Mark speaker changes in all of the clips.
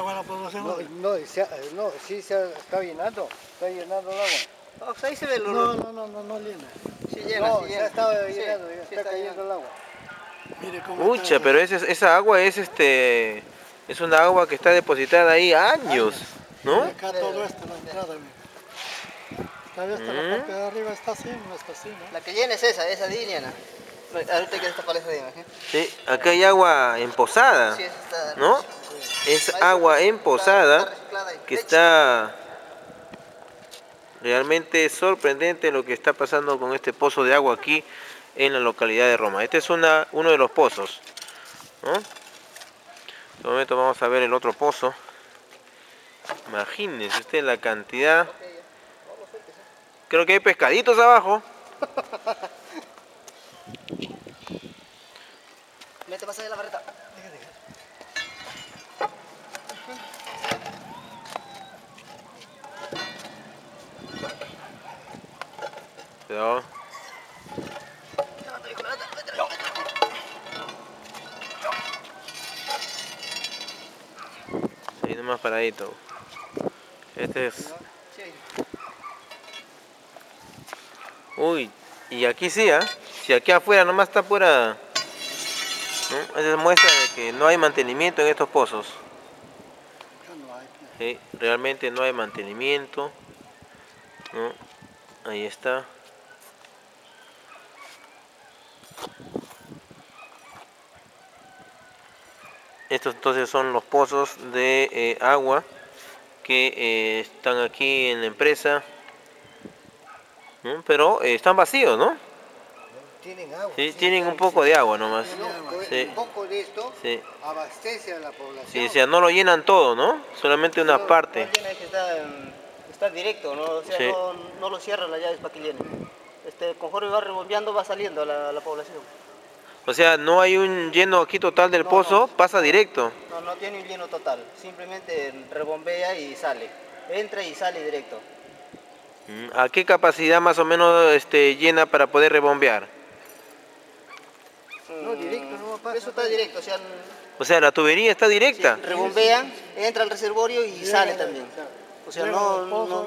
Speaker 1: bomba. ¿No tienen agua en la población?
Speaker 2: No, no, se ha- no, sí se está llenando, está llenando el agua.
Speaker 3: Oh, ahí se ve el
Speaker 1: No, no, no, no, no llena.
Speaker 3: Sí llena,
Speaker 2: no,
Speaker 3: sí llena.
Speaker 2: ha estado
Speaker 3: Sí,
Speaker 2: llenando, ya
Speaker 3: sí
Speaker 2: está,
Speaker 3: está
Speaker 2: cayendo
Speaker 3: llenando.
Speaker 2: el agua.
Speaker 1: Mire cómo
Speaker 4: Ucha,
Speaker 1: está.
Speaker 4: pero ese- esa agua es este es una agua que está depositada ahí años, ¿no?
Speaker 1: Acá todo esto, la entrada, vez hasta
Speaker 4: Mm.
Speaker 1: la parte de arriba está así, no está así, ¿no?
Speaker 3: La que llena es esa, esa de llena. No, Ahorita que destapar esa de ¿eh?
Speaker 4: Sí, acá hay agua emposada,
Speaker 3: Sí, esa está.
Speaker 4: ¿no? Es agua emposada que está realmente sorprendente lo que está pasando con este pozo de agua aquí en la localidad de Roma. Este es una, uno de los pozos, ¿no? En momento vamos a ver el otro pozo. Imagínense usted la cantidad. Creo que hay pescaditos abajo.
Speaker 3: La barreta.
Speaker 4: Cuidado. Ahí nomás paradito. Este es. Uy, y aquí sí, ¿ah? Si aquí afuera nomás está pura. ¿no? Esa es muestra de que no hay mantenimiento en estos pozos. Sí, realmente no hay mantenimiento. Ahí está. Estos entonces son los pozos de eh, agua que eh, están aquí en la empresa. ¿no? Pero eh, están vacíos, ¿no?
Speaker 2: Tienen agua.
Speaker 4: Sí, tienen un poco de agua nomás.
Speaker 2: No,
Speaker 4: Sí.
Speaker 2: Un poco de esto
Speaker 4: Sí.
Speaker 2: abastece a la población.
Speaker 4: Sí, o sea, no lo llenan todo, ¿no? Solamente una parte.
Speaker 3: No llena, está, está directo, ¿no? O sea, no, no lo cierran las llaves para que llene. Este, conforme va rebombeando va saliendo la, población.
Speaker 4: O sea, no hay un lleno aquí total del
Speaker 3: No,
Speaker 4: pozo,
Speaker 3: no.
Speaker 4: pasa directo.
Speaker 3: No, no tiene un lleno total, simplemente rebombea y sale. Entra y sale directo.
Speaker 4: Mm, ¿A qué capacidad más o menos este, llena para poder rebombear?
Speaker 2: No, directo, no pasa.
Speaker 3: Eso está directo, o sea,
Speaker 4: O sea, la tubería está
Speaker 3: sí,
Speaker 4: directa.
Speaker 3: rebombean, entra al reservorio y sale también. O sea, no, no,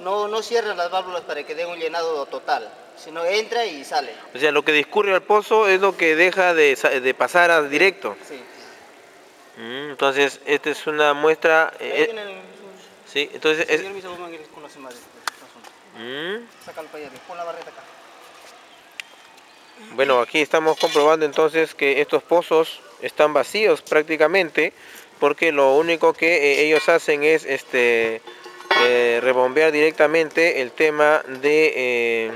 Speaker 3: no, no cierran las válvulas para que den un llenado total, sino entra y sale.
Speaker 4: O sea, lo que discurre al pozo es lo que deja de, sa- de pasar a directo.
Speaker 3: Sí.
Speaker 4: Mm, Entonces, esta es una muestra...
Speaker 3: Ahí
Speaker 4: eh, eh,
Speaker 3: viene el,
Speaker 4: sí, entonces...
Speaker 3: el
Speaker 4: es-
Speaker 3: asunto.
Speaker 4: mm,
Speaker 3: Sácalo para allá, pon la barreta acá.
Speaker 4: Bueno, aquí estamos comprobando entonces que estos pozos están vacíos prácticamente porque lo único que eh, ellos hacen es este eh, rebombear directamente el tema de eh,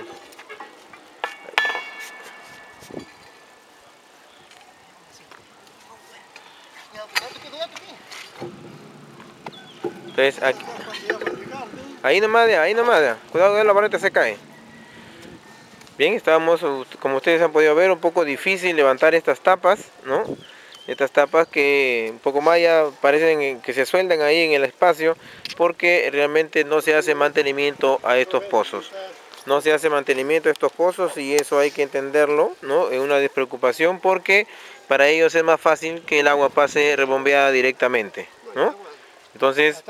Speaker 4: entonces aquí, ahí nomás ahí nomás cuidado que la barreta se cae Bien, estábamos, como ustedes han podido ver, un poco difícil levantar estas tapas, ¿no? Estas tapas que un poco más ya parecen que se sueldan ahí en el espacio porque realmente no se hace mantenimiento a estos pozos. No se hace mantenimiento a estos pozos y eso hay que entenderlo, ¿no? Es una despreocupación porque para ellos es más fácil que el agua pase rebombeada directamente, ¿no? Entonces,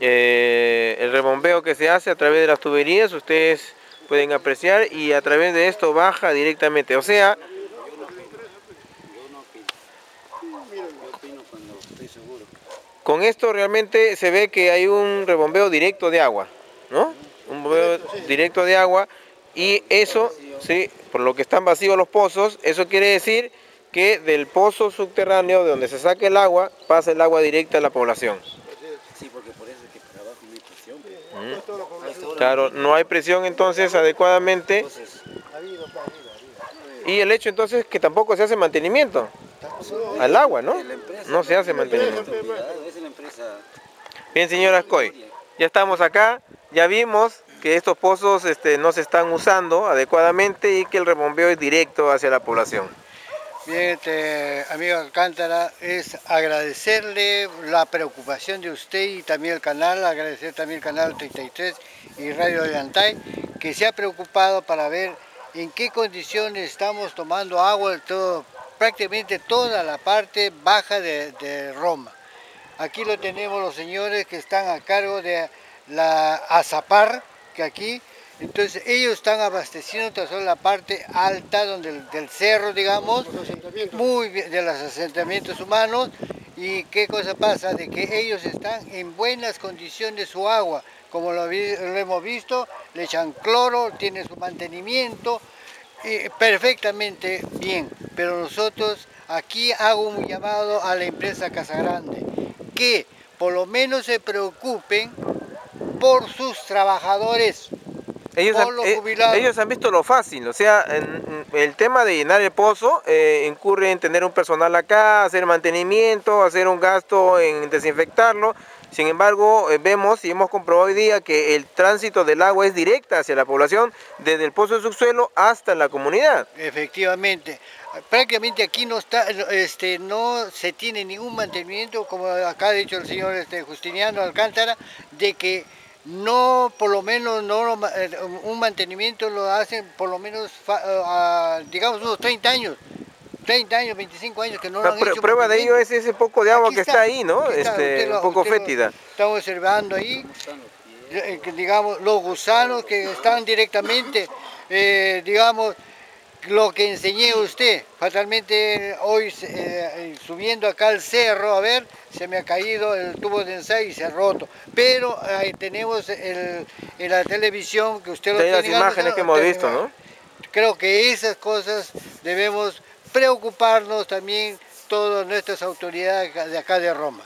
Speaker 4: eh, el rebombeo que se hace a través de las tuberías, ustedes pueden apreciar y a través de esto baja directamente. O sea, con esto realmente se ve que hay un rebombeo directo de agua, ¿no? Un bombeo directo de agua y eso, sí, por lo que están vacíos los pozos, eso quiere decir que del pozo subterráneo de donde se saca el agua, pasa el agua directa a la población.
Speaker 5: Sí, porque por eso es que para abajo no hay presión.
Speaker 4: Claro, no hay presión entonces adecuadamente y el hecho entonces es que tampoco se hace mantenimiento al agua, ¿no? No se hace mantenimiento.
Speaker 5: Cuidado, esa es la empresa.
Speaker 4: Bien, señora Coy, ya estamos acá, ya vimos que estos pozos este, no se están usando adecuadamente y que el rebombeo es directo hacia la población.
Speaker 2: Bien, este, amigo Alcántara, es agradecerle la preocupación de usted y también el canal, agradecer también el canal 33 y Radio Llantay, que se ha preocupado para ver en qué condiciones estamos tomando agua, todo prácticamente toda la parte baja de, de Roma. Aquí lo tenemos los señores que están a cargo de la Azapar, que aquí, entonces ellos están abasteciendo toda la parte alta donde, del cerro, digamos, muy bien, de los asentamientos humanos, y qué cosa pasa, de que ellos están en buenas condiciones su agua, como lo, hemos visto, le echan cloro, tiene su mantenimiento, eh, perfectamente bien, pero nosotros aquí hago un llamado a la empresa Casagrande, que por lo menos se preocupen por sus trabajadores.
Speaker 4: Ellos
Speaker 2: por
Speaker 4: han,
Speaker 2: los
Speaker 4: eh,
Speaker 2: jubilados.
Speaker 4: ellos han visto lo fácil, o sea, en- en el tema de llenar el pozo eh, incurre en tener un personal acá, hacer mantenimiento, hacer un gasto en desinfectarlo. Sin embargo, eh, vemos y hemos comprobado hoy día que el tránsito del agua es directa hacia la población, desde el pozo de subsuelo hasta la comunidad.
Speaker 2: Efectivamente, prácticamente aquí no está, este, no se tiene ningún mantenimiento, como acá ha dicho el señor este, Justiniano Alcántara, de que no, por lo menos, no eh, un mantenimiento lo hacen por lo menos, eh, digamos, unos 30 años, 30 años, 25 años que no lo
Speaker 4: La
Speaker 2: han
Speaker 4: prue-
Speaker 2: hecho
Speaker 4: prueba de ello es ese poco de agua
Speaker 2: Aquí
Speaker 4: que está, ahí, ¿no?
Speaker 2: está,
Speaker 4: Este,
Speaker 2: lo-
Speaker 4: un poco fétida.
Speaker 2: Estamos observando ahí, eh, digamos, los gusanos que están directamente, eh, digamos, lo que enseñé a usted. Fatalmente hoy eh, subiendo acá al cerro, a ver, se me ha caído el tubo de ensayo y se ha roto. Pero ahí tenemos el, en la televisión que usted lo
Speaker 4: De las imágenes que hemos visto, ¿no?
Speaker 2: Creo que esas cosas debemos preocuparnos también todas nuestras autoridades de acá de Roma.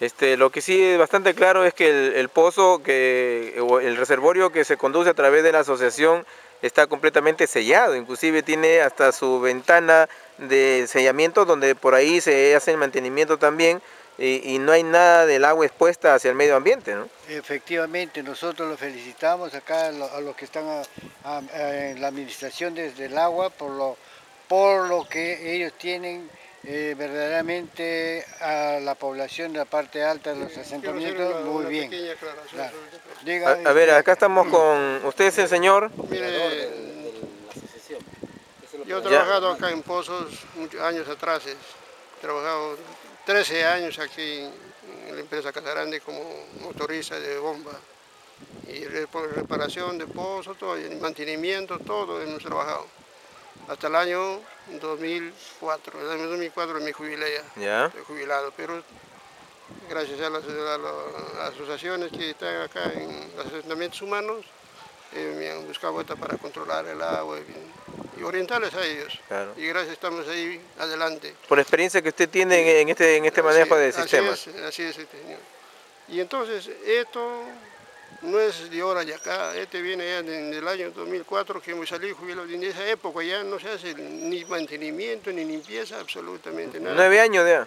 Speaker 4: Este, lo que sí es bastante claro es que el, el pozo, que, o el reservorio que se conduce a través de la asociación está completamente sellado, inclusive tiene hasta su ventana de sellamiento donde por ahí se hace el mantenimiento también y, y no hay nada del agua expuesta hacia el medio ambiente, ¿no?
Speaker 2: Efectivamente, nosotros los felicitamos acá a, lo- los que están a- a- a- en la administración desde el agua por lo, por lo que ellos tienen eh, verdaderamente a la población de la parte alta de los asentamientos muy bien. Claro. Diga,
Speaker 4: A, a ver, acá estamos con, usted es el señor,
Speaker 1: Mire,
Speaker 5: asociación.
Speaker 1: yo he
Speaker 4: Ya.
Speaker 1: trabajado acá en Pozos muchos años atrás. He trabajado 13 años aquí en la empresa Casagrande como motorista de bomba. Y reparación de pozos, todo, y mantenimiento, todo hemos trabajado. Hasta el año 2004. En el año 2004 me jubilé ya.
Speaker 4: ya,
Speaker 1: Estoy jubilado, pero gracias a las, a las asociaciones que están acá en los asentamientos humanos, eh, me han buscado vuelta para controlar el agua y, y orientarles a ellos.
Speaker 4: Claro.
Speaker 1: Y gracias estamos ahí adelante.
Speaker 4: por la experiencia que usted tiene en este, en este manejo
Speaker 1: Así-
Speaker 4: de
Speaker 1: así
Speaker 4: sistemas.
Speaker 1: es, Así es, este señor. Y entonces esto no es de ahora y acá, este viene ya desde el año 2004 que hemos salido jubilados. En esa época ya no se hace ni mantenimiento ni limpieza, absolutamente nada.
Speaker 4: Nueve años ya.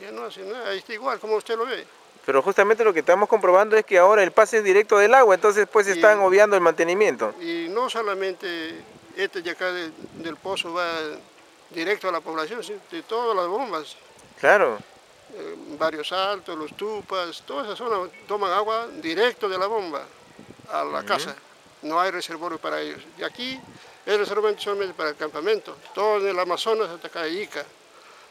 Speaker 1: Ya no hace nada, está igual como usted lo ve.
Speaker 4: Pero justamente lo que estamos comprobando es que ahora el pase es directo del agua, entonces pues
Speaker 1: Y-
Speaker 4: están obviando el mantenimiento.
Speaker 1: Y no solamente este de acá de- del pozo va directo a la población, sino de todas las bombas,
Speaker 4: Claro,
Speaker 1: eh, Barrios Altos, Los Tupas, toda esa zona toman agua directo de la bomba a la casa. No hay reservorio para ellos. Y aquí el reservorio solamente para el campamento, todo en el Amazonas hasta acá Ica.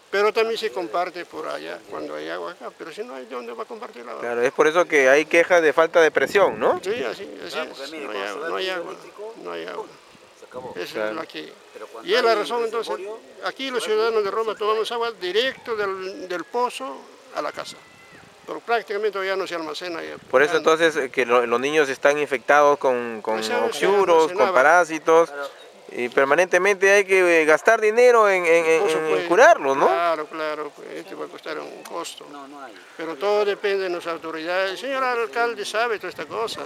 Speaker 1: Pero también se comparte por allá cuando hay agua acá, pero si no hay, ¿de dónde va a compartir la agua?
Speaker 4: claro, es por eso que hay quejas de falta de presión, ¿no?
Speaker 1: Sí, así, así es.
Speaker 5: mire,
Speaker 1: No hay agua, hay no hay agua.
Speaker 5: Se acabó.
Speaker 1: Esa
Speaker 4: Claro.
Speaker 1: es la que... Y es la razón entonces, aquí los ciudadanos de Roma tomamos agua directo del, del pozo a la casa. Pero prácticamente ya no se almacena. Ya.
Speaker 4: Por eso entonces eh, que lo- los niños están infectados con, con
Speaker 1: Pues
Speaker 4: oxiuros, con parásitos, y permanentemente hay que eh, gastar dinero en, en- en- curarlos, ¿no?
Speaker 1: Claro, claro, pues esto va a costar un costo.
Speaker 5: no, no hay.
Speaker 1: Pero todo depende de nuestras autoridades. El señor alcalde sabe toda esta cosa.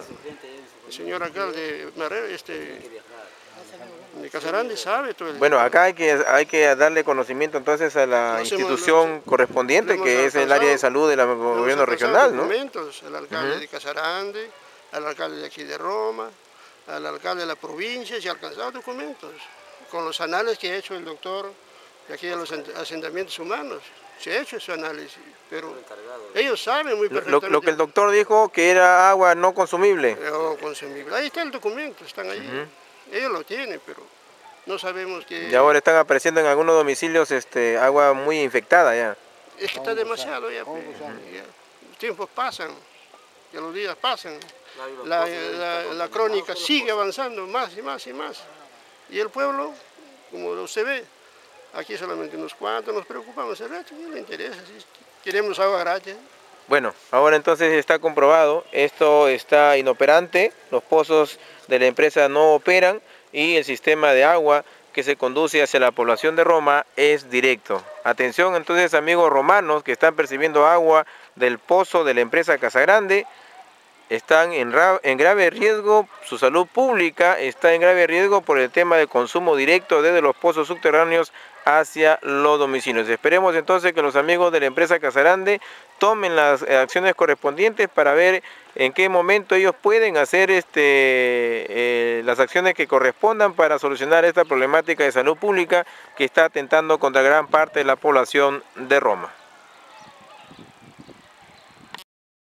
Speaker 1: El señor alcalde Marrero, este, de Casarande sabe todo el
Speaker 4: Bueno, acá hay que, hay que darle conocimiento entonces a la
Speaker 1: hacemos,
Speaker 4: institución correspondiente, que es el área de salud del gobierno regional, ¿no?
Speaker 1: documentos, al alcalde de Casarande, al alcalde de aquí de Roma, al alcalde de la provincia, se han alcanzado documentos con los análisis que ha hecho el doctor de aquí de los asent- asentamientos humanos. Se ha hecho ese análisis, pero ellos saben muy perfectamente.
Speaker 4: lo que el doctor dijo que era agua no consumible.
Speaker 1: No consumible. Ahí está el documento, están ahí. Ellos lo tienen, pero no sabemos que...
Speaker 4: Y ahora están apareciendo en algunos domicilios este, agua muy infectada ya.
Speaker 1: Es que está demasiado ya, pues, ya. Los tiempos pasan, ya los días pasan. La, la, la crónica sigue avanzando más y más y más. Y el pueblo, como se ve, aquí solamente unos cuantos nos preocupamos, el resto no le interesa, queremos agua gratis.
Speaker 4: Bueno, ahora entonces está comprobado, esto está inoperante, los pozos de la empresa no operan y el sistema de agua que se conduce hacia la población de Roma es directo. Atención entonces amigos romanos que están percibiendo agua del pozo de la empresa Casagrande, están en, en, grave riesgo, su salud pública está en grave riesgo por el tema de consumo directo desde los pozos subterráneos hacia los domicilios. Esperemos entonces que los amigos de la empresa Casarande tomen las acciones correspondientes para ver en qué momento ellos pueden hacer este, eh, las acciones que correspondan para solucionar esta problemática de salud pública que está atentando contra gran parte de la población de Roma.